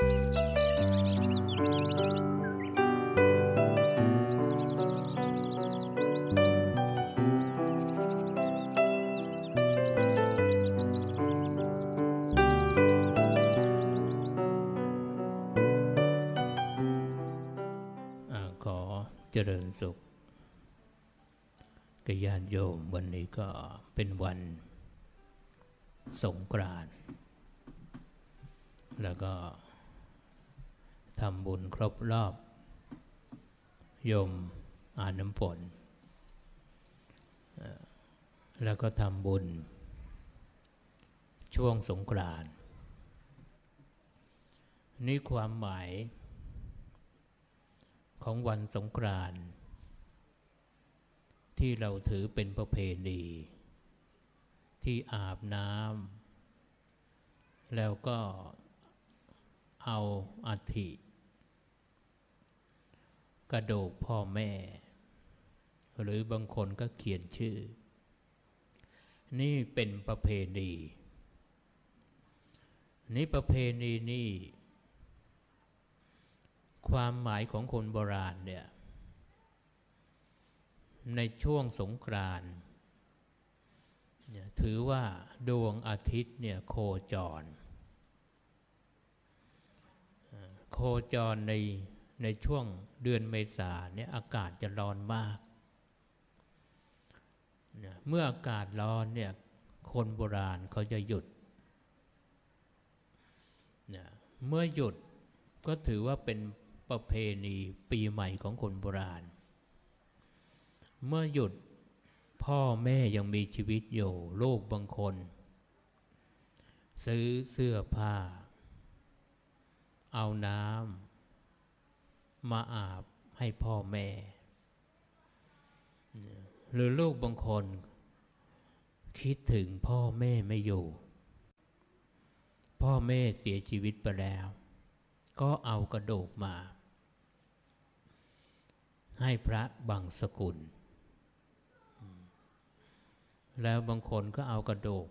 จริญสุขกยานโยมวันนี้ก็เป็นวันสงกรานต์แล้วก็ ทำบุญครบรอบโยมอ่านน้ำฝนแล้วก็ทำบุญ ช่วงสงกรานต์นี่ความหมาย ของวันสงกรานต์ที่เราถือเป็นประเพณี ที่อาบน้ำแล้วก็เอาอัฐิ กระดูกพ่อแม่ หรือบางคนก็เขียนชื่อ นี่เป็นประเพณีนี่ประเพณีนี่ความหมายของคนโบราณเนี่ย ในช่วงสงกรานต์ถือว่าดวงอาทิตย์เนี่ยโคจร โคจรใน ในช่วงเดือนเมษาเนี่ยอากาศจะร้อนมาก เมื่ออากาศร้อนเนี่ยคนโบราณเขาจะหยุด เมื่อหยุดก็ถือว่าเป็นประเพณีปีใหม่ของคนโบราณ เมื่อหยุดพ่อแม่ยังมีชีวิตอยู่ลูกบางคน ซื้อเสื้อผ้า เอาน้ำ มาอาบให้พ่อแม่ หรือลูกบางคน คิดถึงพ่อแม่ไม่อยู่ พ่อแม่เสียชีวิตไปแล้ว ก็เอากระดูกมา ให้พระบังสกุล แล้วบางคนก็เอากระดูก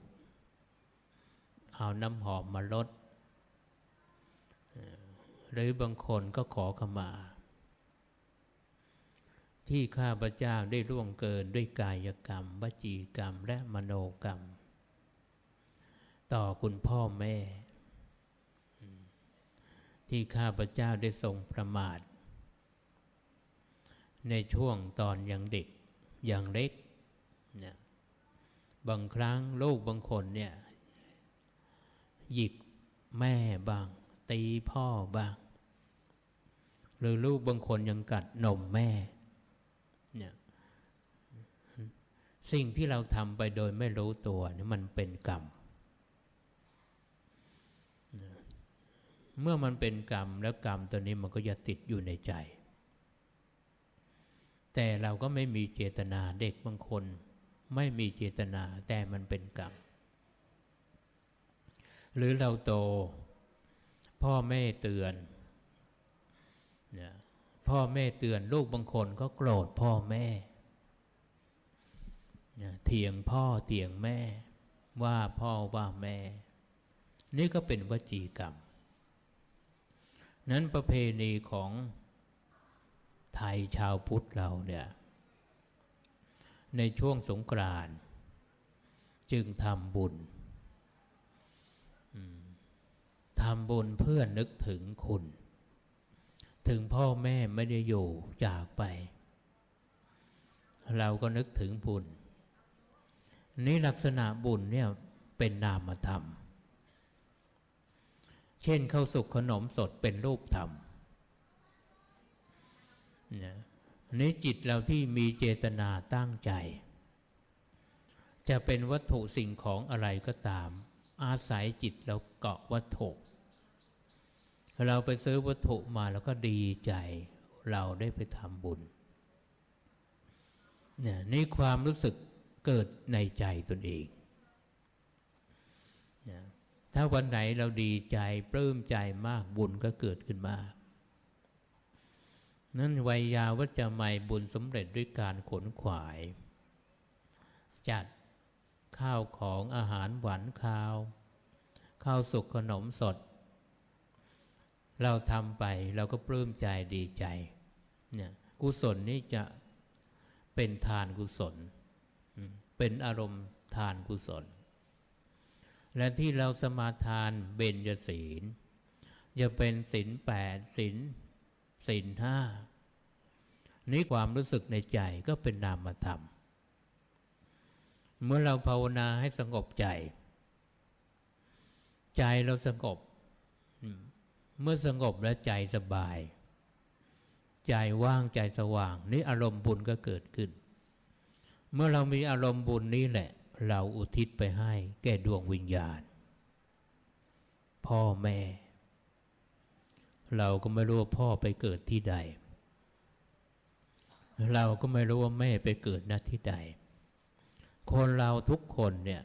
เอาน้ำหอมมาลด หรือบางคนก็ขอขมา ที่ข้าพเจ้าได้ร่วงเกินด้วยกายกรรมวจีกรรมและมโนกรรม ต่อคุณพ่อแม่ ที่ข้าพเจ้าได้ทรงประมาท ในช่วงตอนยังเด็กยังเล็กนี่ยบางครั้งลูกบางคนเนี่ยหยิกแม่บาง ตีพ่อบ้าง หรือลูกบางคนยังกัดนมแม่เนี่ยสิ่งที่เราทำไปโดยไม่รู้ตัวนี่มันเป็นกรรม เมื่อมันเป็นกรรมแล้วกรรมตัวนี้มันก็จะติดอยู่ในใจ แต่เราก็ไม่มีเจตนาเด็กบางคน ไม่มีเจตนาแต่มันเป็นกรรม หรือเราโต พ่อแม่เตือนนพ่อแม่เตือนลูกบางคนก็โกรธพ่อแม่เนี่ยเถียงพ่อเถียงแม่ ว่าพ่อว่าแม่ นี่ก็เป็นวจีกรรม นั้นประเพณีของไทยชาวพุทธเราเนี่ย ในช่วงสงกรานต์จึงทำบุญ ทำบุญเพื่อนึกถึงคุณ ถึงพ่อแม่ไม่ได้อยู่จากไป เราก็นึกถึงบุญ นี่ลักษณะบุญเนี่ยเป็นนามธรรม เช่นข้าวสุกขนมสดเป็นรูปธรรมนะนี่จิตเราที่มีเจตนาตั้งใจ จะเป็นวัตถุสิ่งของอะไรก็ตาม อาศัยจิตเราเกาะวัตถุ เราไปซื้อวัตถุมาแล้วก็ดีใจ เราได้ไปทำบุญเนี่ยนี่ความรู้สึกเกิดในใจตนเองเถ้าวันไหนเราดีใจปลื้มใจมากบุญก็เกิดขึ้นมาก นั้นวัยยาวัจจะไม่บุญสำเร็จด้วยการขนขวาย จัดข้าวของอาหารหวานข้าว ข้าวสุกขนมสด เราทำไปเราก็ปลื้มใจดีใจเนี่ยกุศลนี่จะเป็นทานกุศล เป็นอารมณ์ทานกุศล และที่เราสมาทานเบญจศีล จะเป็นศีลแปดศีลศีลห้านี้ความรู้สึกในใจก็เป็นนามธรรม เมื่อเราภาวนาให้สงบใจ ใจเราสงบ เมื่อสงบแล้วใจสบาย ใจว่างใจสว่าง นี่อารมณ์บุญก็เกิดขึ้น เมื่อเรามีอารมณ์บุญนี้แหละ เราอุทิศไปให้ แก่ดวงวิญญาณ พ่อแม่ เราก็ไม่รู้ว่าพ่อไปเกิดที่ใด เราก็ไม่รู้ว่าแม่ไปเกิดณที่ใด คนเราทุกคนเนี่ย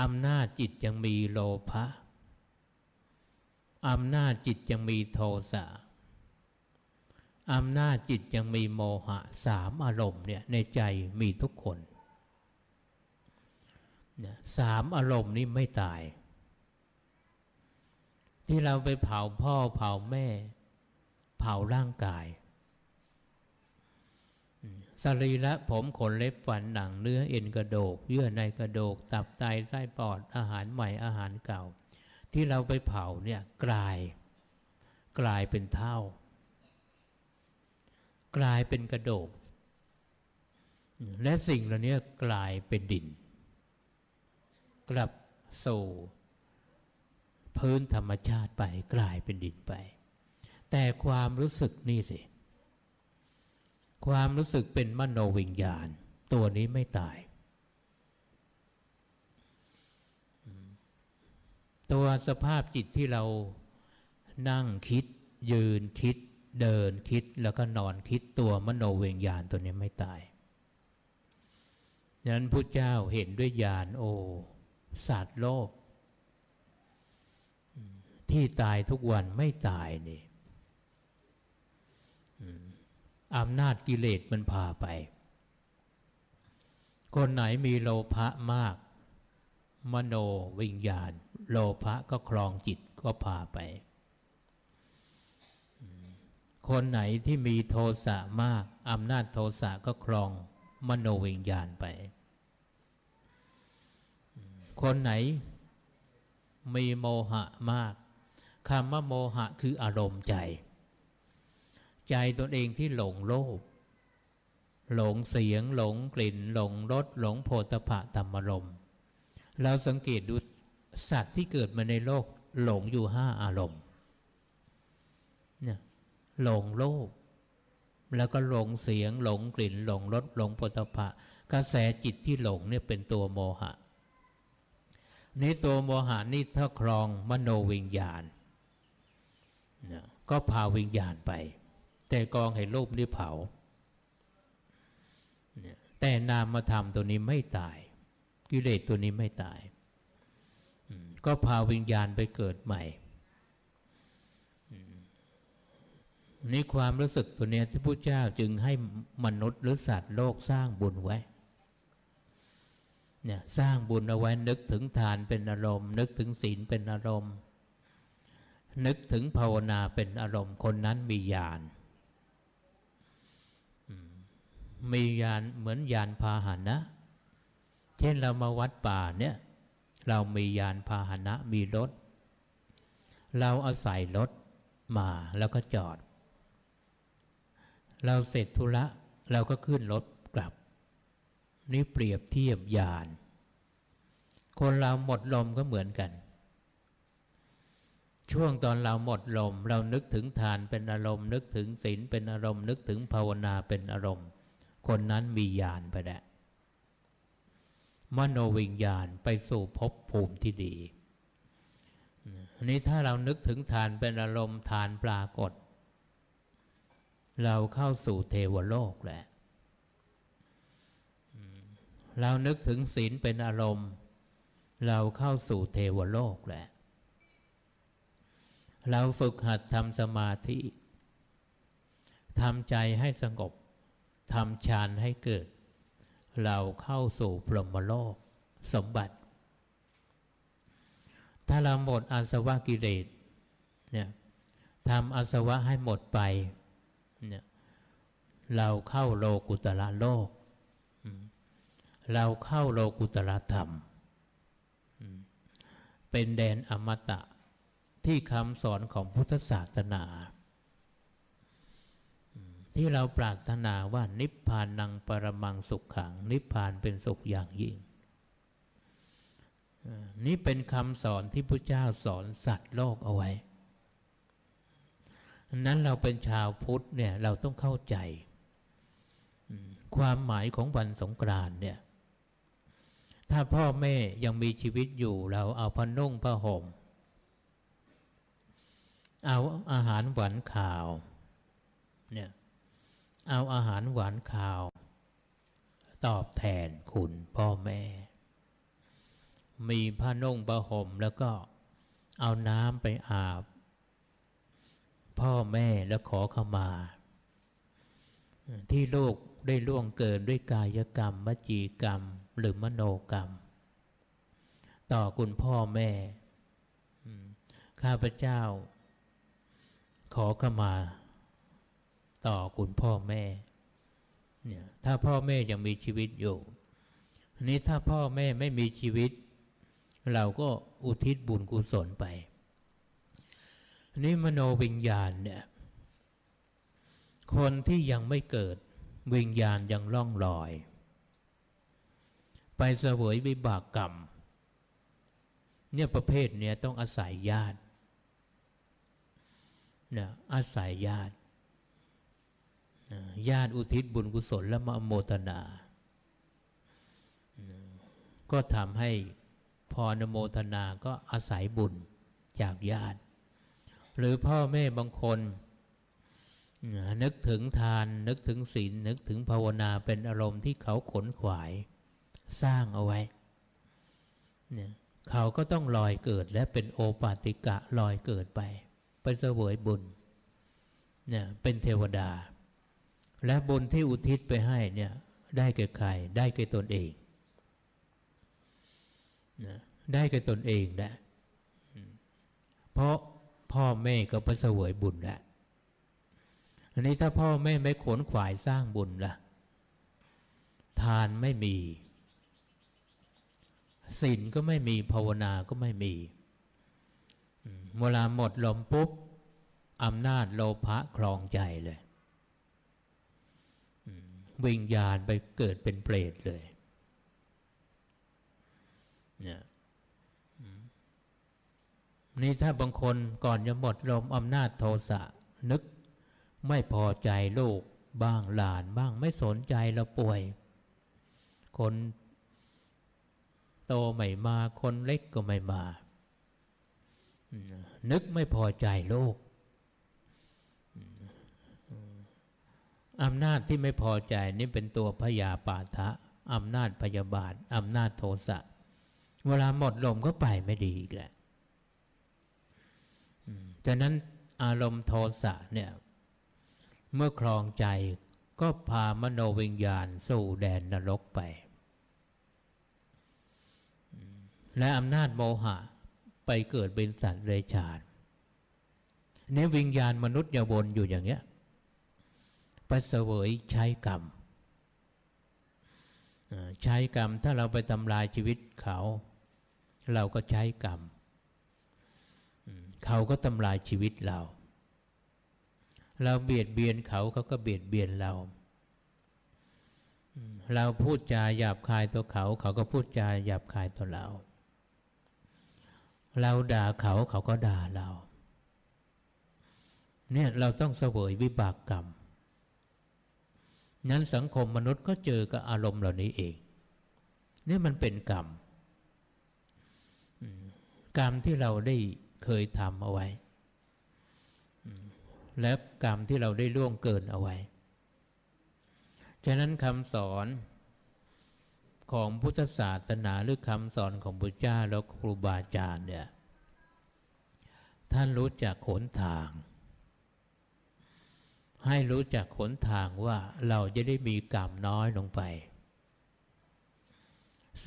อำนาจจิตยังมีโลภะ อำนาจจิตยังมีโทสะอำนาจจิตยังมีโมหะสามอารมณ์เนี่ยในใจมีทุกคนสามอารมณ์นี้ไม่ตาย ที่เราไปเผาพ่อเผาแม่ เผาร่างกายสรีระผมขนเล็บฝันหนังเนื้อเอ็นกระโดกเยื่อในกระโดกตับไตไส้ปอดอาหารใหม่อาหารเก่า ที่เราไปเผาเนี่ยกลาย กลายเป็นเท่ากลายเป็นกระโดก และสิ่งเหล่านี้กลายเป็นดิน กลับสู่พื้นธรรมชาติไปกลายเป็นดินไป แต่ความรู้สึกนี่สิ ความรู้สึกเป็นมโนวิญญาณ ตัวนี้ไม่ตาย ตัวสภาพจิตที่เรานั่งคิด ยืนคิด เดินคิดแล้วก็นอนคิดตัวมโนเวิญญาณตัวนี้ไม่ตายดังนั้นพระเจ้าเห็นด้วยญาณโอศาสตร์โลก ที่ตายทุกวันไม่ตายนี่อำนาจกิเลสมันพาไป คนไหนมีโลภะมาก มโนวิญญาณ โลภะก็ครองจิตก็พาไป คนไหนที่มีโทสะมากอำนาจโทสะก็ครองมโนวิญญาณไป คนไหนมีโมหะมากคำว่าโมหะคืออารมณ์ใจ ใจตนเองที่หลงโลภหลงเสียงหลงกลิ่น หลงรสหลงโพธพะธรรมรมเราสังเกตดู สัตว์ที่เกิดมาในโลกหลงอยู่ห้าอารมณ์เนี่ยหลงโลภแล้วก็หลงเสียงหลงกลิ่น หลงรสหลงโพธพะกระแสจิตที่หลงเนี่ยเป็นตัวโมหะนี่ตัวโมหะนี่ถ้าครองมโนวิญญาณก็พาวิญญาณไป แต่กองเห็นรูปนี่เผา แต่นามธรรมตัวนี้ไม่ตาย กิเลสตัวนี้ไม่ตาย ก็พาวิญญาณไปเกิดใหม่นี่ความรู้สึกตัวเนี้ที่พระเจ้าจึงให้มนุษย์หรือสัตว์โลกสร้างบุญไว้เนี่ยสร้างบุญเอาไว้นึกถึงทานเป็นอารมณ์ นึกถึงศีลเป็นอารมณ์ นึกถึงภาวนาเป็นอารมณ์คนนั้นมีญาณมียานเหมือนยานพาหนะเช่นเรามาวัดป่าเนี่ย เรามียานพาหนะมีรถ เราเอาใส่รถมาแล้วก็จอด เราเสร็จธุระเราก็ขึ้นรถกลับ นี่เปรียบเทียบยาน คนเราหมดลมก็เหมือนกัน ช่วงตอนเราหมดลม เรานึกถึงทานเป็นอารมณ์ นึกถึงศีลเป็นอารมณ์ นึกถึงภาวนาเป็นอารมณ์ คนนั้นมีญาณไปแล้ว มโนวิญญาณไปสู่ภพภูมิที่ดีนี้ถ้าเรานึกถึงฐานเป็นอารมณ์ฐานปรากฏ เราเข้าสู่เทวโลกแหละเรานึกถึงศีลเป็นอารมณ์ เราเข้าสู่เทวโลกแหละ เราฝึกหัดทำสมาธิทำใจให้สงบทำฌานให้เกิด เราเข้าสู่พรหมโลก สมบัติ ถ้าเราหมดอาสวะกิเลสเนี่ยทำอาสวะให้หมดไปเนี่ยเราเข้าโลกุตละโลก เราเข้าโลกุตละธรรม เป็นแดนอมตะที่คำสอนของพุทธศาสนา ที่เราปรารถนาว่านิพพานนังปรมังสุขขัง นิพพานเป็นสุขอย่างยิ่ง นี่เป็นคำสอนที่พระเจ้าสอนสัตว์โลกเอาไว้นั้นเราเป็นชาวพุทธเนี่ยเราต้องเข้าใจความหมายของวันสงกรานเนี่ย ถ้าพ่อแม่ยังมีชีวิตอยู่เราเอาพนุ่งผ้าห่ม เอาอาหารหวานข่าว เนี่ย เอาอาหารหวานข่าว ตอบแทนคุณพ่อแม่ มีผ้านุ่งผ้าห่มแล้วก็เอาน้ำไปอาบ พ่อแม่แล้วขอขมา ที่โลกได้ล่วงเกินด้วยกายกรรมวจีกรรม หรือมโนกรรม ต่อคุณพ่อแม่ข้าพเจ้า ขอขมา ต่อคุณพ่อแม่เนี่ยถ้าพ่อแม่ยังมีชีวิตอยู่นี้ถ้าพ่อแม่ไม่มีชีวิต เราก็อุทิศบุญกุศลไปนี่มโนวิญญาณเนี่ย คนที่ยังไม่เกิดวิญญาณยังล่องลอย ไปเสวยวิบากกรรม เนี่ยประเภทเนี้ยต้องอาศัยญาติเนี่ยอาศัยญาติ ญาติอุทิศบุญกุศลและมาโมตนา ก็ทำให้พอนโมทนาก็อาศัยบุญจากญาติ หรือพ่อแม่บางคนนึกถึงทานนึกถึงศีลนึกถึงภาวนาเป็นอารมณ์ที่เขาขนขวาย สร้างเอาไว้เนี่ยเขาก็ต้องลอยเกิดและเป็นโอปาติกะลอยเกิดไป ไปเสวยบุญเนี่ยเป็นเทวดา และบุญที่อุทิศไปให้เนี่ยได้แก่ใคร ได้แก่ตนเองนะได้แก่ตนเองนะเพราะพ่อแม่ก็ไปเสวยบุญแล้วอันนี้ถ้าพ่อแม่ไม่ขนขวายสร้างบุญละ่ะ ทานไม่มีศีลก็ไม่มีภาวนาก็ไม่มีเวลาหมดลมปุ๊บอำนาจโลภะครองใจเลย วิญญาณไปเกิดเป็นเปรตเลยเนี่ยนี่ถ้าบางคนก่อนจะหมดลมอำนาจโทสะนึกไม่พอใจลูกบ้างหลานบ้างไม่สนใจเราป่วย คนโตไม่มาคนเล็กก็ไม่มา นึกไม่พอใจโลก อำนาจที่ไม่พอใจนี่เป็นตัวพยาปาทะอำนาจพยาบาทอำนาจโทสะเวลาหมดลมก็ไปไม่ดีอีกแหละจากนั้นอารมณ์โทสะเนี่ย เมื่อคลองใจก็พามโนวิญญาณสู่แดนนรกไป และอำนาจโมหะไปเกิดเป็นสัตว์เรชานเนี่ยวิญญาณมนุษย์ยวนอยู่อย่างเงี้ย ไปเสวยใช้กรรมใช้กรรมถ้าเราไปทำลายชีวิตเขา เราก็ใช้กรรมเขาก็ทำลายชีวิตเรา เราเบียดเบียนเขาเขาก็เบียดเบียนเรา เราพูดจาหยาบคายต่อเขา เขาก็พูดจาหยาบคายต่อเรา เราด่าเขาเขาก็ด่าเรา เนี่ยเราต้องเสวยวิบากกรรม นั้นสังคมมนุษย์ก็เจอกับอารมณ์เหล่านี้เองนี่มันเป็นกรรมกรรมที่เราได้เคยทำเอาไว้ และกรรมที่เราได้ล่วงเกินเอาไว้ ฉะนั้นคำสอนของพุทธศาสนาหรือคำสอนของพุทธเจ้าแล้วครูบาอาจารย์เนี่ย ท่านรู้จักขนทาง ให้รู้จักขนทางว่าเราจะได้มีกรรมน้อยลงไป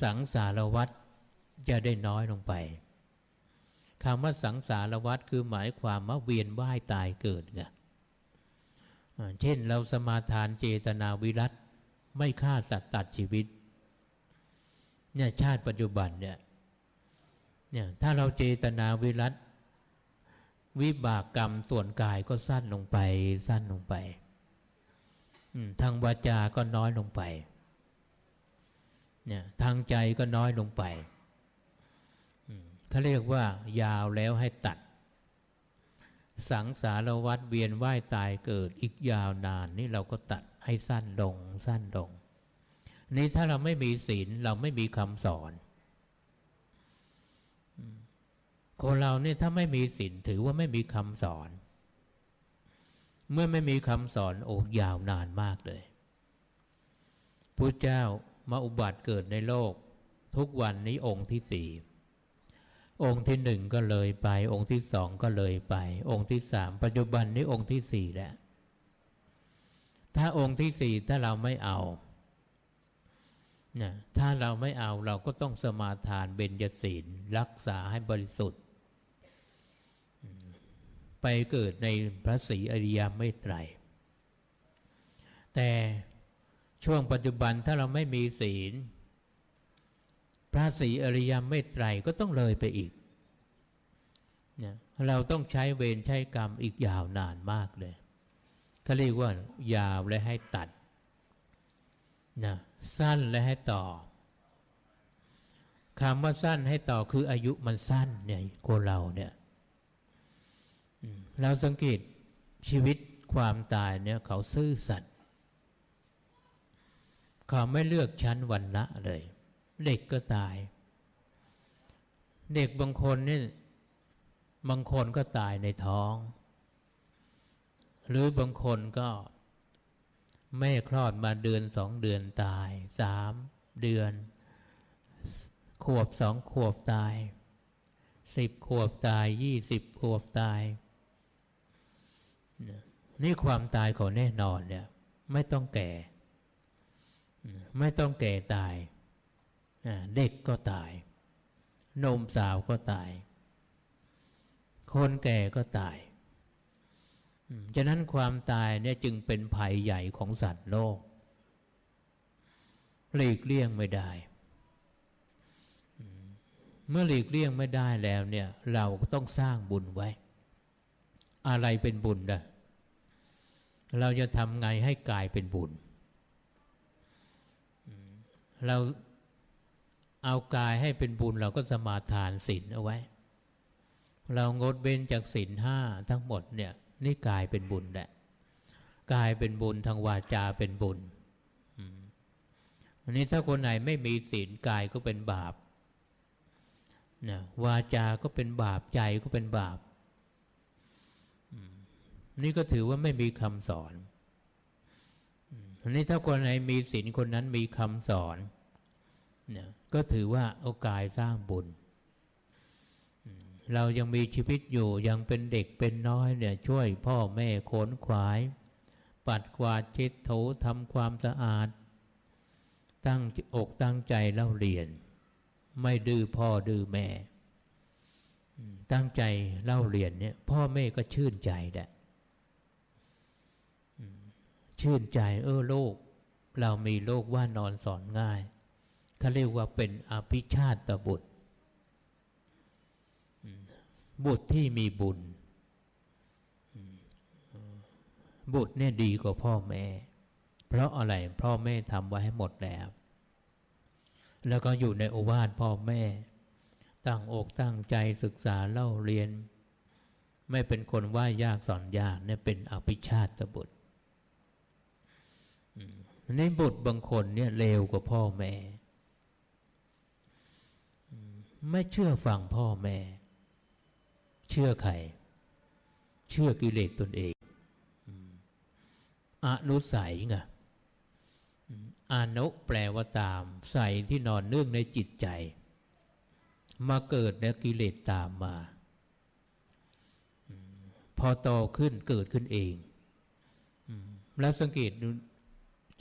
สังสารวัตรจะได้น้อยลงไปคำว่าสังสารวัฏคือหมายความว่าเวียนว่ายตายเกิดไงเช่นเราสมาทานเจตนาวิรัตไม่ฆ่าสัตว์ตัดชีวิตเนี่ยชาติปัจจุบันเนี่ยเนี่ยถ้าเราเจตนาวิรัต วิบากกรรมส่วนกายก็สั้นลงไป สั้นลงไปทางวาจาก็น้อยลงไป เนี่ยทางใจก็น้อยลงไปเขาเรียกว่ายาวแล้วให้ตัด สังสารวัฏเวียนว่ายตายเกิดอีกยาวนานนี่เราก็ตัดให้สั้นลง สั้นลง นี่ถ้าเราไม่มีศีลเราไม่มีคำสอน คนเราเนี่ยถ้าไม่มีศีลถือว่าไม่มีคำสอน เมื่อไม่มีคำสอนโอ้ยาวนานมากเลยพระเจ้ามาอุบัติเกิดในโลก ทุกวันนี้องค์ที่สี่องค์ที่หนึ่งก็เลยไป องค์ที่สองก็เลยไป องค์ที่สามปัจจุบันนี้องค์ที่สี่แล้วถ้าองค์ที่สี่ถ้าเราไม่เอานะถ้าเราไม่เอาเราก็ต้องสมาทานเบญจศีลรักษาให้บริสุทธิ์ ไปเกิดในพระศรีอริยเมตไตร แต่ช่วงปัจจุบันถ้าเราไม่มีศีล พระศรีอริยเมตไตรก็ต้องเลยไปอีกเนี่ยเราต้องใช้เวรใช้กรรมอีกยาวนานมากเลยเขาเรียกว่ายาวและให้ตัดนะสั้นและให้ต่อคำว่าสั้นให้ต่อคืออายุมันสั้นเนี่ยคนเราเนี่ย เราสังเกตชีวิตความตายเนี่ย เขาซื่อสัตย์เขาไม่เลือกชั้นวันณะเลย เด็กก็ตาย เด็กบางคนนี่บางคนก็ตายในท้อง หรือบางคนก็แม่คลอดมาเดือนสองเดือนตายสามเดือน ขวบสองขวบตายสิบขวบตายยี่สิบขวบตาย นี่ความตายของแน่นอนเนี่ย ไม่ต้องแก่ ไม่ต้องแก่ตาย เด็กก็ตายนมสาวก็ตาย คนแก่ก็ตายฉะนั้นความตายเนี่ยจึงเป็นภัยใหญ่ของสัตว์โลก หลีกเลี่ยงไม่ได้ เมื่อหลีกเลี่ยงไม่ได้แล้วเนี่ย เราก็ต้องสร้างบุญไว้ อะไรเป็นบุญล่ะ เราจะทำไงให้กายเป็นบุญ เราเอากายให้เป็นบุญ เราก็สมาทานศีลเอาไว้ เรางดเว้นจากศีลห้าทั้งหมดเนี่ย นี่กายเป็นบุญแหละกายเป็นบุญทางวาจาเป็นบุญอันนี้ถ้าคนไหนไม่มีศีลกายก็เป็นบาปนะวาจาก็เป็นบาปใจก็เป็นบาป นี่ก็ถือว่าไม่มีคำสอนอันนี้ถ้าคนไหนมีศีลคนนั้นมีคำสอนเนี่ยก็ถือว่าเอากายสร้างบุญ เรายังมีชีวิตอยู่ยังเป็นเด็กเป็นน้อยเนี่ยช่วยพ่อแม่ขนขวาย ปัดกวาดเช็ดถูทำความสะอาด ตั้งอกตั้งใจเล่าเรียน ไม่ดื้อพ่อดื้อแม่ ตั้งใจเล่าเรียนเนี่ยพ่อแม่ก็ชื่นใจแหละ ชื่นใจ เออโลก เรามีโลกว่านอนสอนง่ายเขาเรียกว่าเป็นอภิชาติบุตร บุตรที่มีบุญ บุตรเนี่ยดีกว่าพ่อแม่ เพราะอะไรพ่อแม่ทำไว้ให้หมดแล้ว แล้วก็อยู่ในโอวาทพ่อแม่ ตั้งอกตั้งใจศึกษาเล่าเรียน ไม่เป็นคนว่ายากสอนยากเนี่ยเป็นอภิชาติบุตร ในบุตรบางคนเนี่ยเลวกว่าพ่อแม่ ไม่เชื่อฟังพ่อแม่ เชื่อใคร เชื่อกิเลสตนเองอนุสัยไงอานุแปลว่าตาม ใส่ที่นอนเนื่องในจิตใจ มาเกิดแล้วกิเลสตามมา พอโตขึ้นเกิดขึ้นเอง แล้วสังเกตดู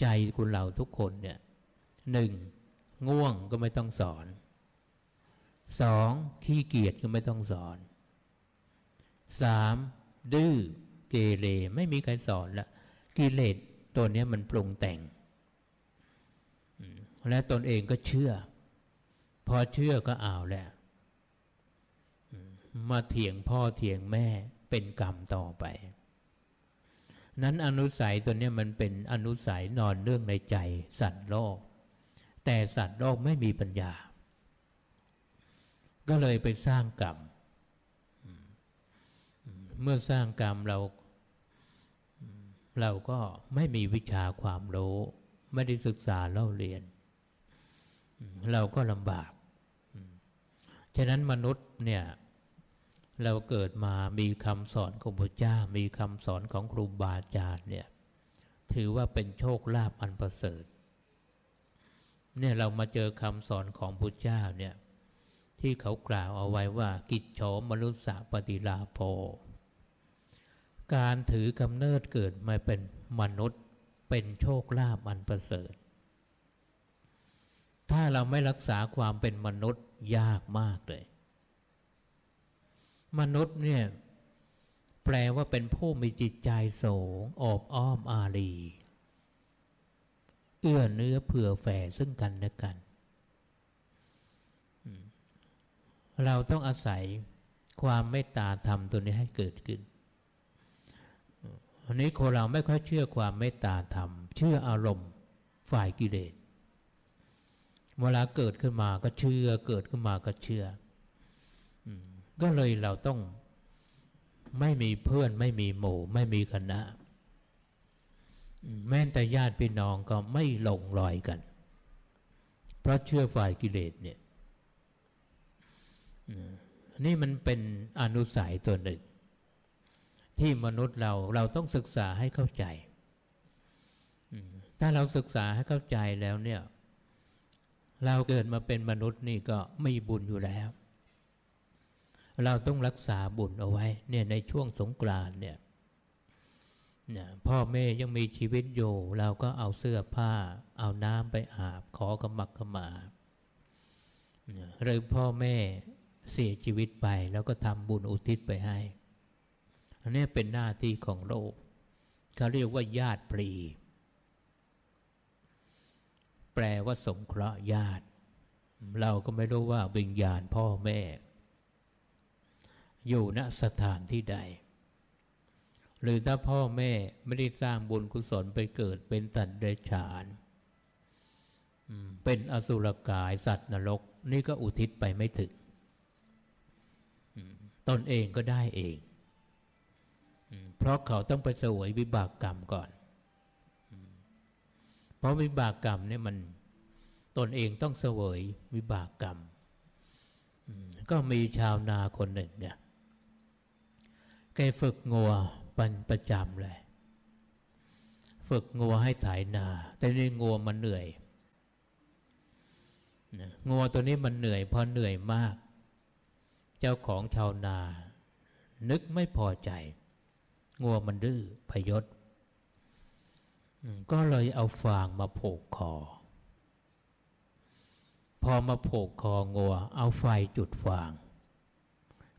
ใจคุณเราทุกคนเนี่ยหนึ่งง่วงก็ไม่ต้องสอนสองขี้เกียจก็ไม่ต้องสอนสามดื้อเกเรไม่มีใครสอนละกิเลสตัวนี้มันปรุงแต่ง และตนเองก็เชื่อ พอเชื่อก็เอาแหละมาเถียงพ่อเถียงแม่เป็นกรรมต่อไป นั้นอนุสัยตัวนี้มันเป็นอนุสัยนอนเรื่องในใจ สัตว์โลก แต่สัตว์โลกไม่มีปัญญา ก็เลยไปสร้างกรรมเมื่อสร้างกรรมเรา เราก็ไม่มีวิชาความรู้ ไม่ได้ศึกษาเล่าเรียน เราก็ลำบาก ฉะนั้นมนุษย์เนี่ย เราเกิดมามีคำสอนของพระเจ้า มีคำสอนของครูบาอาจารย์เนี่ย ถือว่าเป็นโชคลาภอันประเสริฐ เนี่ยเรามาเจอคำสอนของพระเจ้าเนี่ย ที่เขากล่าวเอาไว้ว่า กิจโฉมนุษสปฏิลาโภการถือกำเนิดเกิดมาเป็นมนุษย์เป็นโชคลาภอันประเสริฐ ถ้าเราไม่รักษาความเป็นมนุษย์ยากมากเลย มนุษย์เนี่ยแปลว่าเป็นผู้มีจิตใจสงอบอ้อมอารี เอื้อเนื้อเผื่อแผ่ซึ่งกันและกัน เราต้องอาศัยความเมตตาธรรมตัวนี้ให้เกิดขึ้นอันนี้คนเราไม่ค่อยเชื่อความเมตตาธรรม เชื่ออารมณ์ฝ่ายกิเลส เวลาเกิดขึ้นมาก็เชื่อ เกิดขึ้นมาก็เชื่อ ก็เลยเราต้องไม่มีเพื่อนไม่มีหมู่ ไม่มีคณะ แม้แต่ญาติพี่น้องก็ไม่หลงลอยกัน เพราะเชื่อฝ่ายกิเลสเนี่ยนี่มันเป็นอนุสัยตัวหนึ่ง ที่มนุษย์เราเราต้องศึกษาให้เข้าใจ ถ้าเราศึกษาให้เข้าใจแล้วเนี่ย เราเกิดมาเป็นมนุษย์นี่ก็ไม่บุญอยู่แล้ว เราต้องรักษาบุญเอาไว้เนี่ยในช่วงสงกรานเนี่ยพ่อแม่ยังมีชีวิตอยู่ เราก็เอาเสื้อผ้า เอาน้ำไปอาบ ขอกำมักขมาหรือพ่อแม่เสียชีวิตไป แล้วก็ทำบุญอุทิศไปให้ อันนี้เป็นหน้าที่ของโลกเขาเรียกว่าญาติปรี แปลว่าสงเคราะห์ญาติ เราก็ไม่รู้ว่าวิญญาณพ่อแม่ อยู่ณสถานที่ใด หรือถ้าพ่อแม่ไม่ได้สร้างบุญกุศลไปเกิดเป็นสัตัดเดชานเป็นอสุรกายสัตว์นรก นี่ก็อุทิศไปไม่ถึงตนเองก็ได้เอง เพราะเขาต้องไปสวยวิบากกรรมก่อน เพราะวิบากกรรมเนี่ยมันตนเองต้องเสวยวิบากกรรม ก็มีชาวนาคนหนึ่งเนี่ย แกฝึกงัวเป็นประจำเลย ฝึกงัวให้ถ่ายนา แต่นี่งัวมันเหนื่อยงัวตัวนี้มันเหนื่อยพอเหนื่อยมาก เจ้าของชาวนา นึกไม่พอใจ งัวมันดื้อพยศก็เลยเอาฟางมาโผกคอ พอมาโผกคองัว เอาไฟจุดฟาง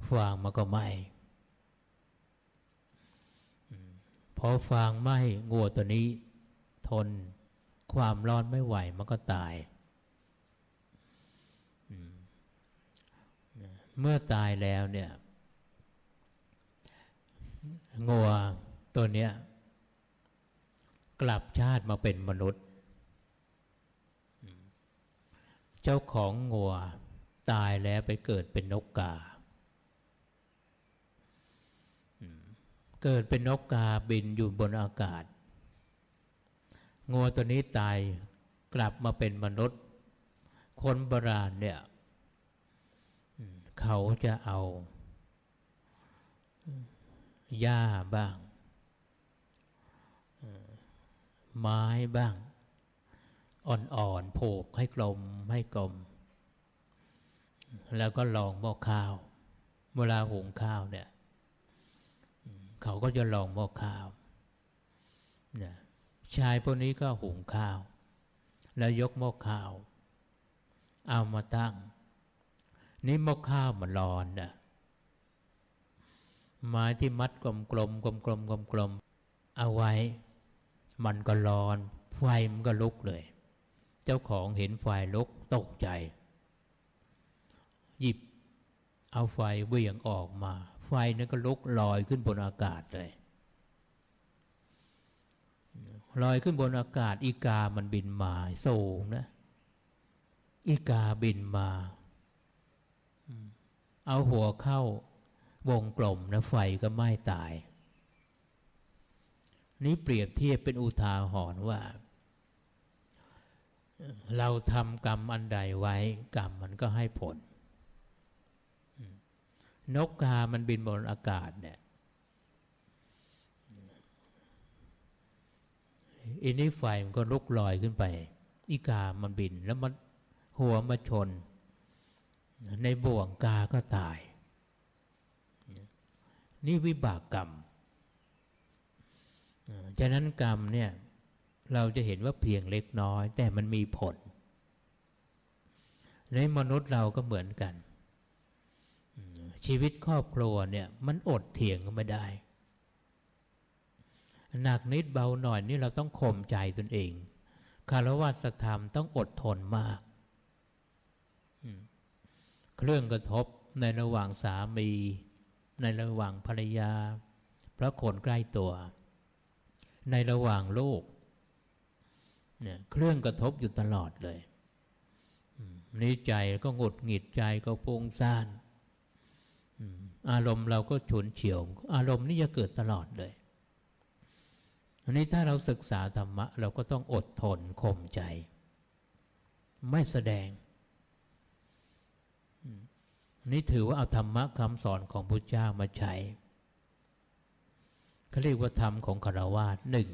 ฟางมันก็ไหม้ พอฟางไหม้งัวตัวนี้ ทนความร้อนไม่ไหวมันก็ตาย เมื่อตายแล้วเนี่ยงัวตัวเนี้ยกลับชาติมาเป็นมนุษย์ เจ้าของงัวตายแล้วไปเกิดเป็นนกกา เกิดเป็นนกกาบินอยู่บนอากาศงัวตัวนี้ตายกลับมาเป็นมนุษย์ คนโบราณเนี่ยเขาจะเอาหญ้าบ้าง ไม้บ้าง อ่อนๆ โผกให้กลมให้กลม แล้วก็ลองหม้อข้าว เวลาหุงข้าวเนี่ย เขาก็จะลองหม้อข้าวนะชายพวกนี้ก็หุงข้าว แล้วยกหม้อข้าว เอามาตั้ง นี่หม้อข้าวมันร้อนนะไม้ที่มัดกลมกลมกลมกลมกลมกลมเอาไว้ มันก็ร้อน ไฟมันก็ลุกเลย เจ้าของเห็นไฟลุกตกใจ หยิบเอาไฟเบี่ยงออกมา ไฟนั้นก็ลุกลอยขึ้นบนอากาศเลยลอยขึ้นบนอากาศ อีกามันบินมาสูงนะ อีกาบินมาเอาหัวเข้าวงกลมนะไฟก็ไหม้ตาย นี้เปรียบเทียบเป็นอุทาหรณ์ว่า เราทำกรรมอันใดไว้ กรรมมันก็ให้ผล นกกา มันบินบนอากาศเนี่ยอันนี้ไฟมันก็ลุกลอยขึ้นไป อีกา มันบิน แล้วมันหัวมาชน ในบ่วงกาก็ตาย นี่วิบากกรรม ฉะนั้นกรรมเนี่ย เราจะเห็นว่าเพียงเล็กน้อย แต่มันมีผล ในมนุษย์เราก็เหมือนกัน ชีวิตครอบครัวเนี่ยมันอดเถียงก็ไม่ได้หนักนิดเบาหน่อยนี่เราต้องข่มใจตนเองคารวะธรรมต้องอดทนมากเครื่องกระทบในระหว่างสามี ในระหว่างภรรยา พระคนใกล้ตัว ในระหว่างลูกเนี่ยเครื่องกระทบอยู่ตลอดเลยนี่ใจก็หงุดหงิดใจก็ปุงซ่าน อารมณ์เราก็ฉุนเฉียว อารมณ์นี่จะเกิดตลอดเลยอันนี้ถ้าเราศึกษาธรรมะ เราก็ต้องอดทนข่มใจ ไม่แสดงนี่ถือว่าเอาธรรมะคำสอนของพระเจ้ามาใช้เขาเรียกว่าธรรมของคารวะหนึ่ง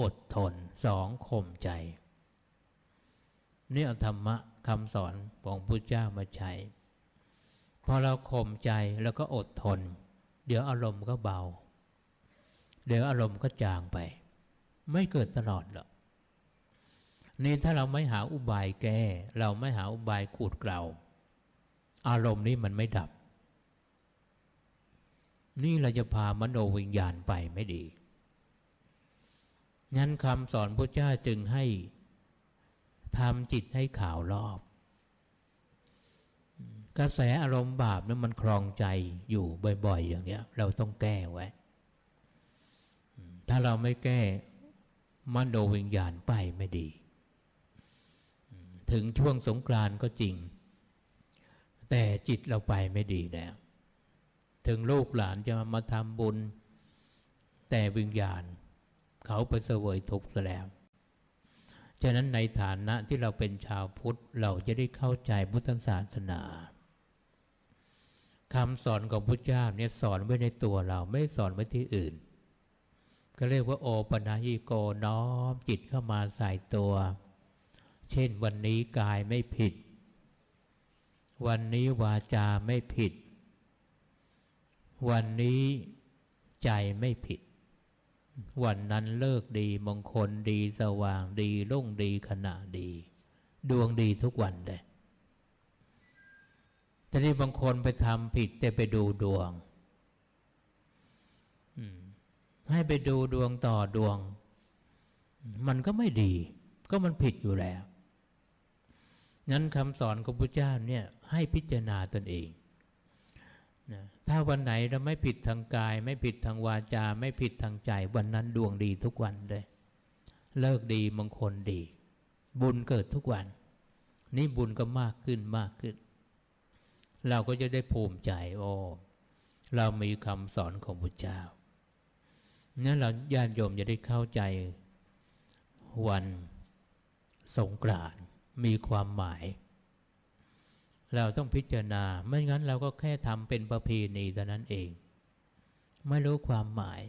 อดทนสองข่มใจ นี่เอาธรรมะคำสอนของพระเจ้ามาใช้ พอเราข่มใจแล้วก็อดทน เดี๋ยวอารมณ์ก็เบา เดี๋ยวอารมณ์ก็จางไป ไม่เกิดตลอดหรอกนี่ถ้าเราไม่หาอุบายแก้ เราไม่หาอุบายขูดเกลาอารมณ์นี้มันไม่ดับ นี่เราจะพามโนวิญญาณไปไม่ดีงั้นคำสอนพระเจ้าจึงให้ทำจิตให้ข่าวรอบ กระแสอารมณ์บาปนั้นมันคลองใจอยู่บ่อย ๆ อย่างเนี้ย เราต้องแก้ไว้ ถ้าเราไม่แก้มโนวิญญาณไปไม่ดี ถึงช่วงสงกรานก็จริง แต่จิตเราไปไม่ดีแล้วถึงลูกหลานจะมาทำบุญ แต่วิญญาณ เขาไปเสวยทุกข์แล้ว ฉะนั้นในฐานะที่เราเป็นชาวพุทธเราจะได้เข้าใจพุทธศาสนา คำสอนของพุทธเจ้าเนี่ยสอนไว้ในตัวเราไม่สอนไว้ที่อื่น ก็เรียกว่าโอปนายิโกน้อมจิตเข้ามาใส่ตัว เช่นวันนี้กายไม่ผิด วันนี้วาจาไม่ผิด วันนี้ใจไม่ผิด วันนั้นเลิกดีมงคลดีสว่างดีรุ่งดีขณะดี ดวงดีทุกวันเลย แต่นี่บางคนไปทำผิดแต่ไปดูดวงให้ไปดูดวงต่อดวง มันก็ไม่ดี ก็มันผิดอยู่แล้วงั้นคำสอนของพระเจ้าเนี่ยให้พิจารณาตนเองนะถ้าวันไหนเราไม่ผิดทางกาย ไม่ผิดทางวาจา ไม่ผิดทางใจ วันนั้นดวงดีทุกวันเลย เลิกดีมงคลดี บุญเกิดทุกวัน นี่บุญก็มากขึ้นมากขึ้น เราก็จะได้ภูมิใจโอ้เรามีคำสอนของพระเจ้านั้นเราญาติโยมจะได้เข้าใจวันสงกรานต์มีความหมาย เราต้องพิจารณา ไม่งั้นเราก็แค่ทำเป็นประเพณีเท่านั้นเอง ไม่รู้ความหมาย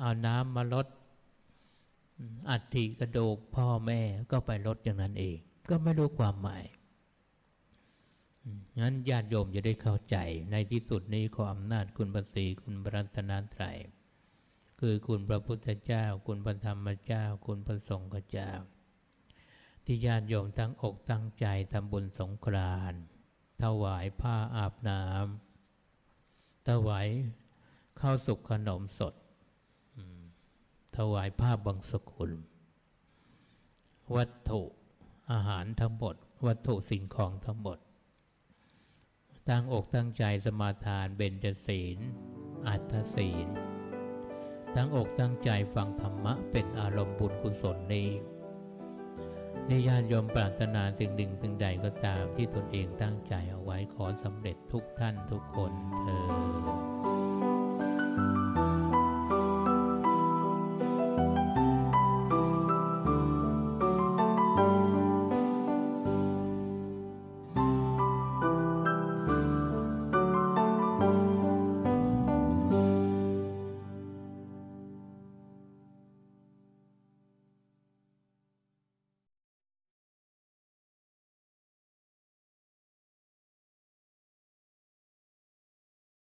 เอาน้ำมาลดอัฐิกระดูกพ่อแม่ก็ไปลดอย่างนั้นเอง ก็ไม่รู้ความหมาย งั้นญาติโยมจะได้เข้าใจ ในที่สุดนี้ขออำนาจคุณปสีคุณบรัตนาไตรคือคุณพระพุทธเจ้า คุณพระธรรมเจ้า คุณพระสงฆ์เจ้า ที่ญาติโยมตั้งอกตั้งใจทำบุญสงกรานต์ถวายผ้าอาบน้ถวายข้าวสุกขนมสดถวายผ้าบางสกุล วัตถุอาหารทั้งหมด วัตถุสิ่งของทั้งหมด ตั้งอกตั้งใจสมาทานเบญจศีล อัตถศีล ตั้งอกตั้งใจฟังธรรมะเป็นอารมณ์บุญกุศลนี้นิญาติโยมปรารถนาสิ่งหนึ่งสิ่งใดก็ตามที่ตนเองตั้งใจเอาไว้ขอสำเร็จทุกท่านทุกคนเธอ